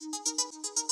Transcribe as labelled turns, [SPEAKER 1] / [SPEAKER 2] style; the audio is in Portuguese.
[SPEAKER 1] Música